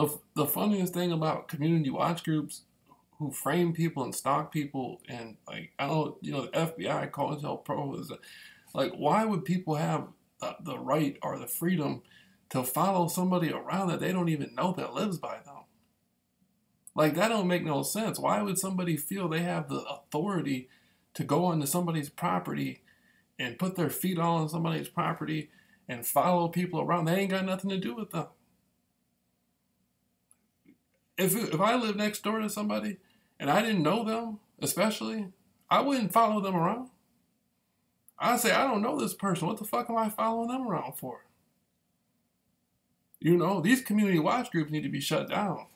the the funniest thing about community watch groups who frame people and stalk people and like I don't you know the FBI COINTELPRO is like why would people have the, the right or the freedom to follow somebody around that they don't even know that lives by them? Like that don't make no sense. Why would somebody feel they have the authority to go onto somebody's property and put their feet on somebody's property and follow people around? They ain't got nothing to do with them. If if I lived next door to somebody and I didn't know them, especially, I wouldn't follow them around. I'd say I don't know this person. What the fuck am I following them around for? You know, these community watch groups need to be shut down.